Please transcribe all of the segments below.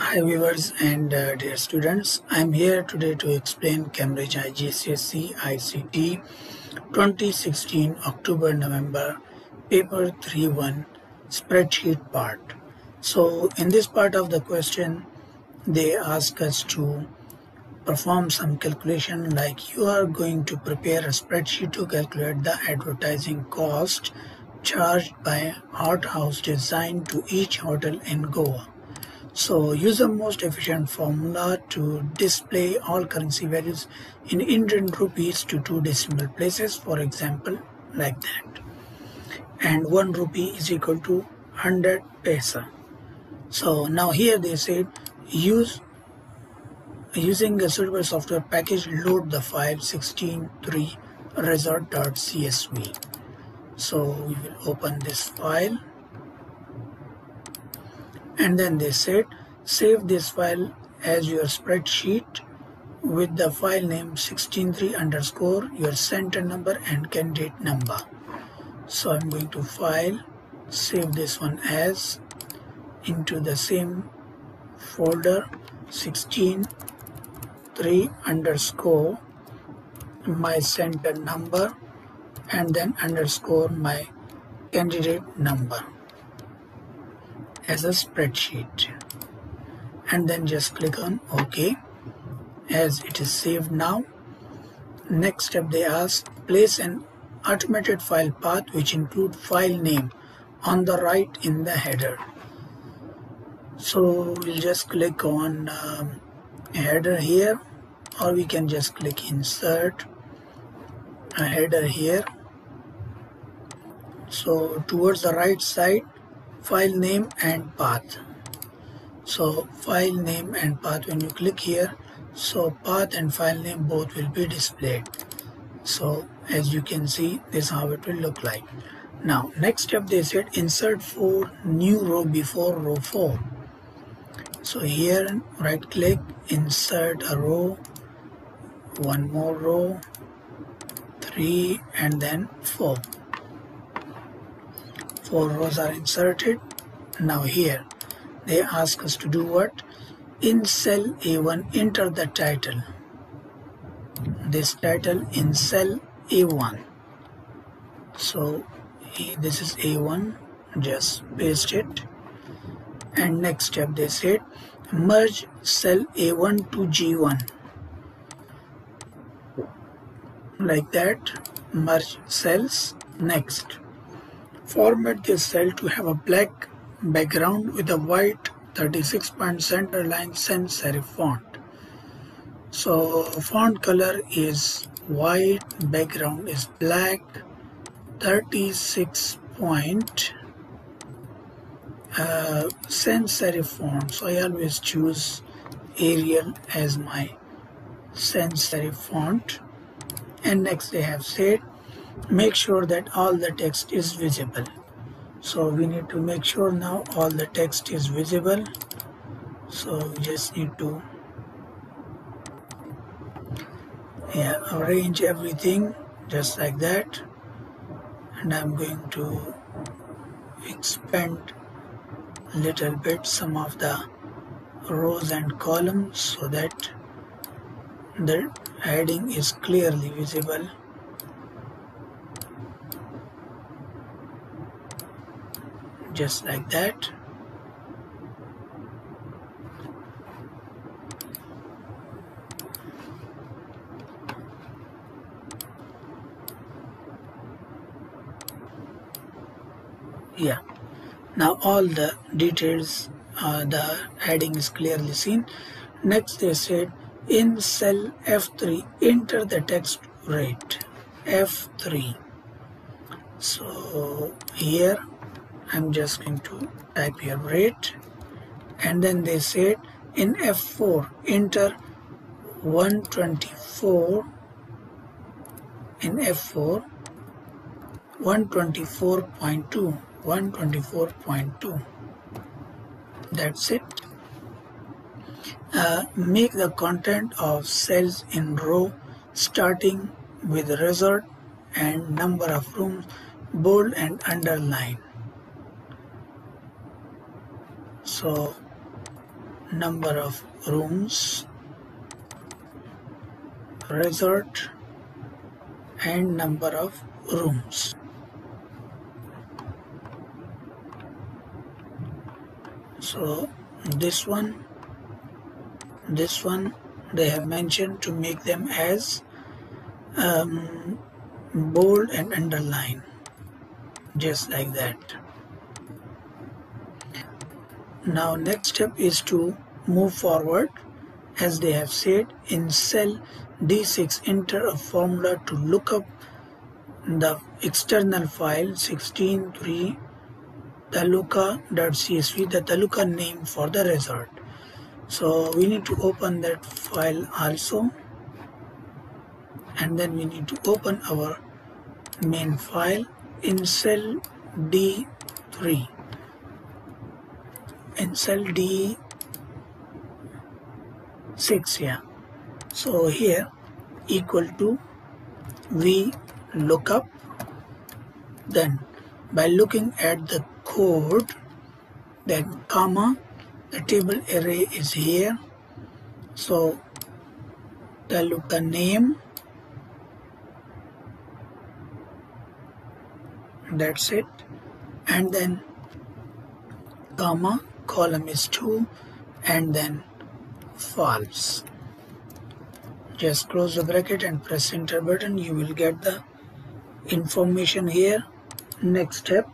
Hi viewers and uh, dear students, I am here today to explain Cambridge IGCSE ICT 2016 October-November paper 3-1 spreadsheet part. So in this part of the question they ask us to perform some calculation like you are going to prepare a spreadsheet to calculate the advertising cost charged by hot house design to each hotel in Goa. So use the most efficient formula to display all currency values in Indian rupees to two decimal places, for example, like that. And 1 rupee is equal to 100 paisa. So now here they said use using a suitable software package load the file 16.3 resort.csv. So we will open this file and then they said save this file as your spreadsheet with the file name 163 underscore your center number and candidate number. So I'm going to file save this one as into the same folder 163 underscore my center number and then underscore my candidate number as a spreadsheet and then just click on OK as it is saved now. Next step they ask place an automated file path which include file name on the right in the header. So we'll just click on um, header here or we can just click insert a header here. So towards the right side file name and path. So file name and path when you click here so path and file name both will be displayed. So as you can see this is how it will look like. Now next step they said insert four new row before row 4 so here right click insert a row one more row three and then four four rows are inserted. Now here they ask us to do what? In cell A1 enter the title. This title in cell A1 so this is A1 just paste it. And next step they said merge cell A1 to G1 like that merge cells next Format this cell to have a black background with a white 36 point center line sans serif font. So font color is white, background is black, 36 point uh, sans serif font. So I always choose Arial as my sans serif font. And next they have said make sure that all the text is visible. So we need to make sure now all the text is visible. So we just need to yeah arrange everything just like that. And I'm going to expand little bit some of the rows and columns so that the heading is clearly visible just like that. Yeah. Now all the details uh, the heading is clearly seen. Next they said in cell F3 enter the text rate. F3 so here I'm just going to type here rate. And then they said in F4 enter 124 in F4 124.2 124.2 that's it. Uh, make the content of cells in row starting with resort and number of rooms bold and underline so number of rooms resort and number of rooms. So this one this one they have mentioned to make them as um, bold and underline. Just like that now next step is to move forward. As they have said in cell D6 enter a formula to look up the external file 16.3 taluka.csv the taluka name for the resort so we need to open that file also. And then we need to open our main file in cell D3 in cell D6 yeah. So here equal to we look up. Then by looking at the code then comma the table array is here. So look the name. That's it. And then comma column is 2 and then false. Just close the bracket and press enter button. You will get the information here. Next step.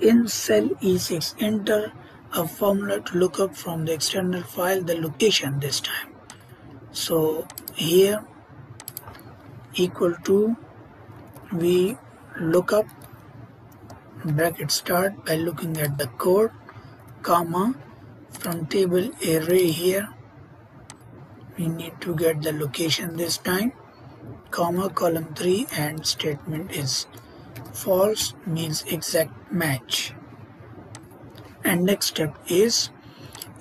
In cell E6 enter a formula to look up from the external file the location this time. So here equal to we look up bracket start by looking at the code comma from table array here. We need to get the location this time. Comma column 3 and statement is false means exact match. And next step is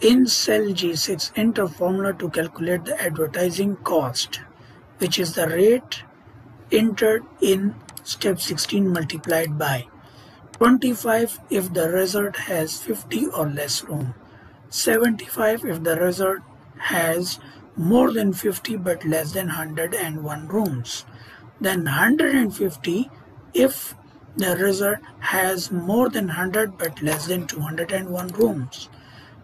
in cell G6 enter formula to calculate the advertising cost which is the rate entered in step 16 multiplied by 25 if the resort has 50 or less room. 75 if the resort has more than 50 but less than 101 rooms. Then 150 if the resort has more than 100 but less than 201 rooms.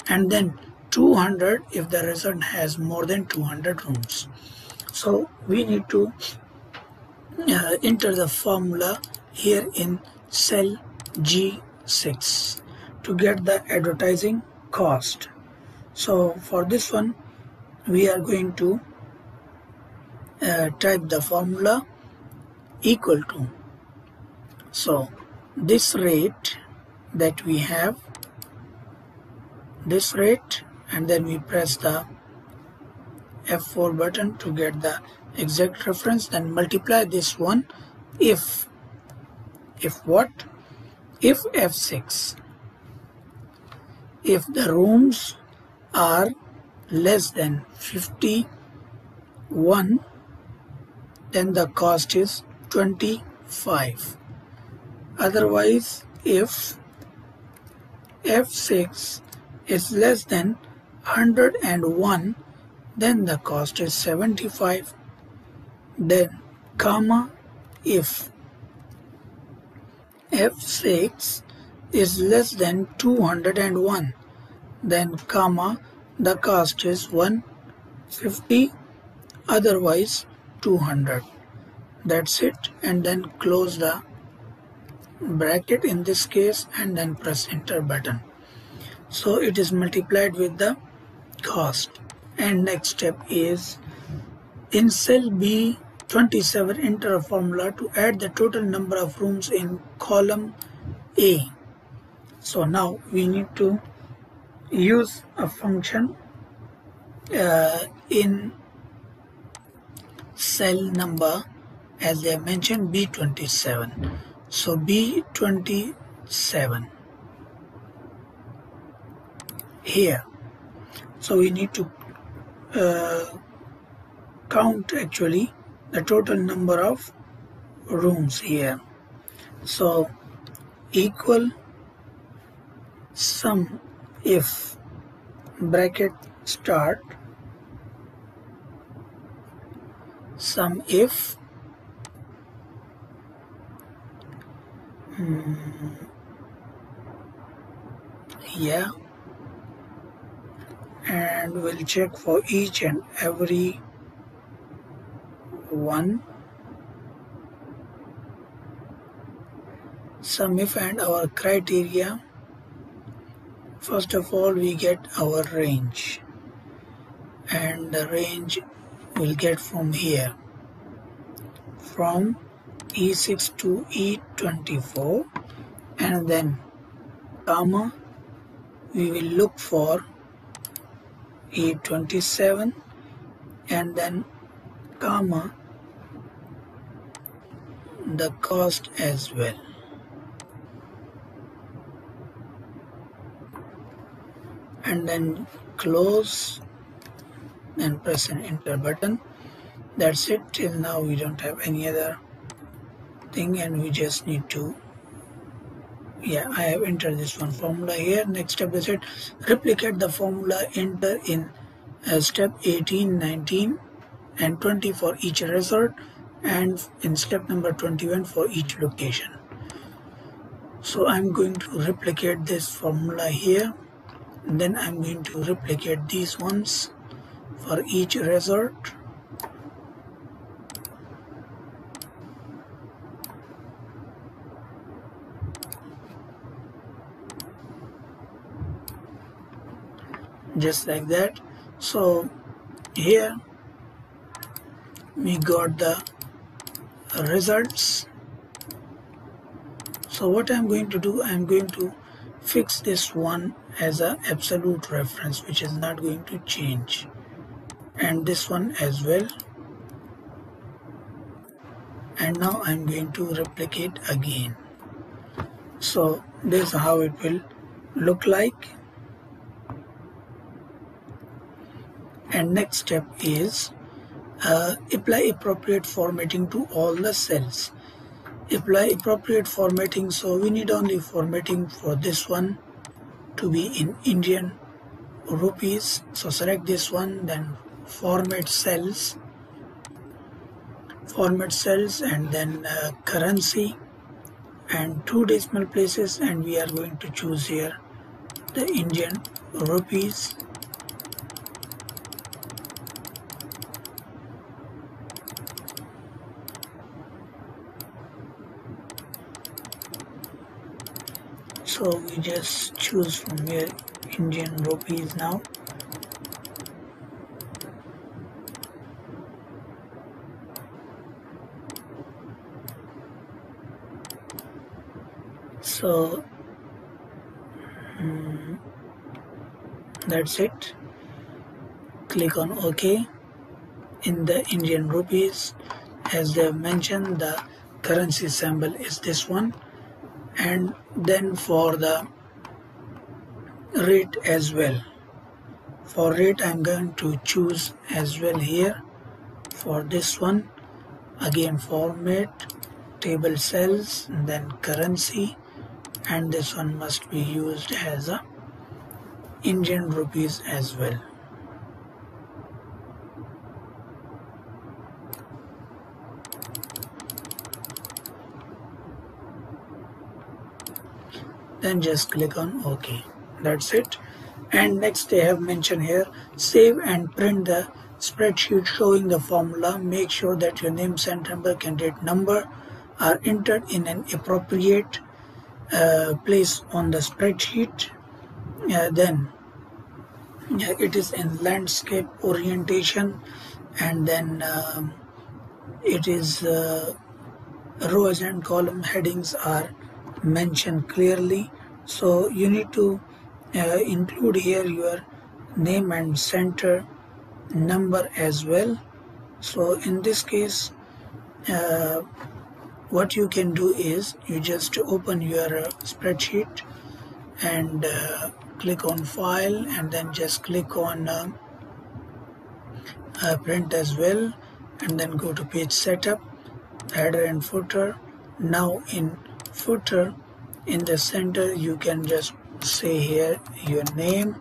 And then 200 if the resort has more than 200 rooms. So we need to uh, enter the formula here in cell G6 to get the advertising cost. So for this one we are going to uh, type the formula equal to so this rate that we have this rate and then we press the F4 button to get the exact reference then multiply this one if if what if f6 if the rooms are less than 51 then the cost is 25 otherwise if f6 is less than 101 then the cost is 75 then comma if f6 is less than 201 then comma the cost is 150 otherwise 200 that's it and then close the bracket in this case and then press enter button. So it is multiplied with the cost. And next step is in cell B 27 enter a formula to add the total number of rooms in column A. So now we need to use a function uh, in cell number as I mentioned B27. So B27 here. So we need to uh, count actually the total number of rooms here. So equal sum if bracket start SUMIF hmm, yeah and we'll check for each and every one. SUMIF and our criteria. First of all we get our range. And the range we'll get from here. From E6 to E24 and then comma we will look for E27 and then comma the cost as well. And then close and press an enter button. That's it. Till now we don't have any other thing and we just need to yeah I have entered this one formula here. Next step is it. Replicate the formula enter in uh, step 18 19 and 20 for each resort and in step number 21 for each location. So I'm going to replicate this formula here then I'm going to replicate these ones for each resort. Just like that. So here we got the results. So what I'm going to do I'm going to fix this one as a absolute reference which is not going to change. And this one as well. And now I'm going to replicate again. So this is how it will look like. And next step is uh, apply appropriate formatting to all the cells. Apply appropriate formatting so we need only formatting for this one to be in Indian rupees. So select this one then format cells format cells and then uh, currency and two decimal places and we are going to choose here the Indian rupees so we just choose from here Indian rupees now. So um, that's it. Click on OK in the Indian rupees. As they have mentioned the currency symbol is this one and then for the rate as well. For rate I'm going to choose as well here. For this one again format table cells then currency and this one must be used as a Indian rupees as well then just click on OK. That's it. And next they have mentioned here save and print the spreadsheet showing the formula. Make sure that your name center number candidate number are entered in an appropriate uh, place on the spreadsheet. Uh, then it is in landscape orientation. And then um, it is uh, rows and column headings are mentioned clearly. So you need to uh, include here your name and center number as well. So in this case uh, what you can do is you just open your uh, spreadsheet and uh, click on file and then just click on uh, uh, print as well and then go to page setup header and footer. Now in footer in the center you can just say here your name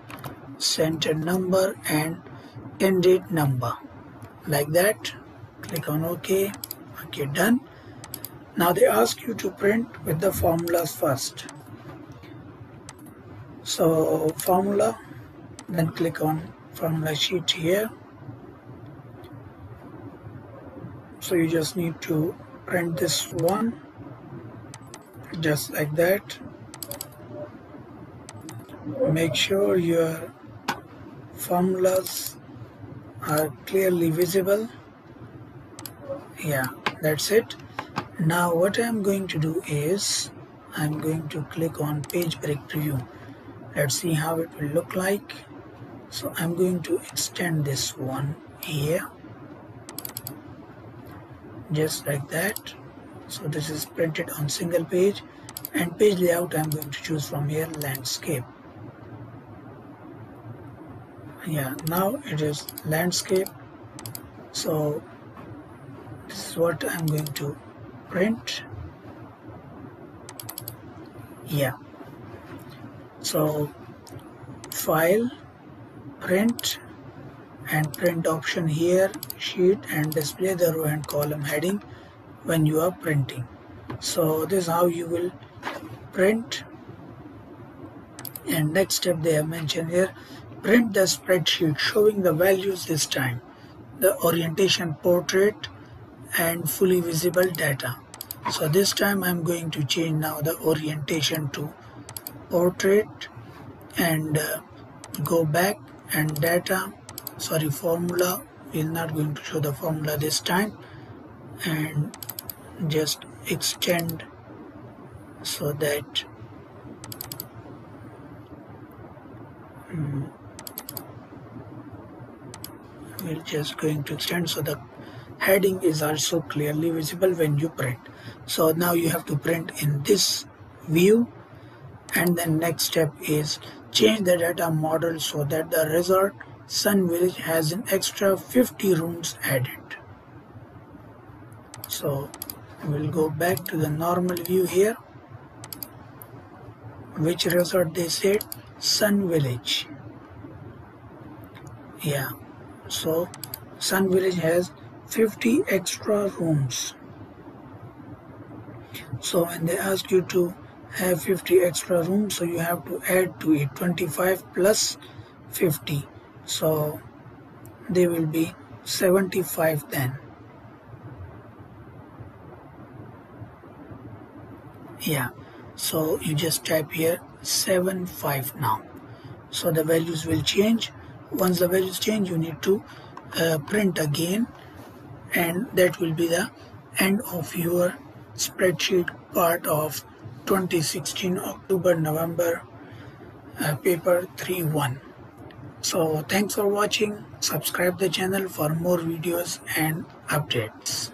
center number and end date number. Like that click on ok. Okay done. Now they ask you to print with the formulas first. So formula then click on formula sheet here. So you just need to print this one just like that. Make sure your formulas are clearly visible. Yeah that's it. Now what I'm going to do is I'm going to click on page break preview. Let's see how it will look like. So I'm going to extend this one here. Just like that so this is printed on single page and page layout I'm going to choose from here landscape. Yeah now it is landscape. So this is what I'm going to print. Yeah. So file print and print option here sheet and display the row and column heading when you are printing. So this is how you will print. And next step they have mentioned here print the spreadsheet showing the values this time. The orientation portrait and fully visible data. So this time I'm going to change now the orientation to portrait and uh, go back and data. Sorry formula. We're not going to show the formula this time. And just extend so that um, we're just going to extend so the heading is also clearly visible when you print. So now you have to print in this view and then next step is change the data model so that the result Sun Village has an extra 50 rooms added. So we'll go back to the normal view here which resort they said Sun Village. Yeah so Sun Village has 50 extra rooms. So when they ask you to have 50 extra rooms so you have to add to it 25 plus 50 so they will be 75 then yeah. So you just type here 75 now. So the values will change. Once the values change you need to uh, print again and that will be the end of your spreadsheet part of 2016 October November uh, paper 3-1 so thanks for watching. Subscribe the channel for more videos and updates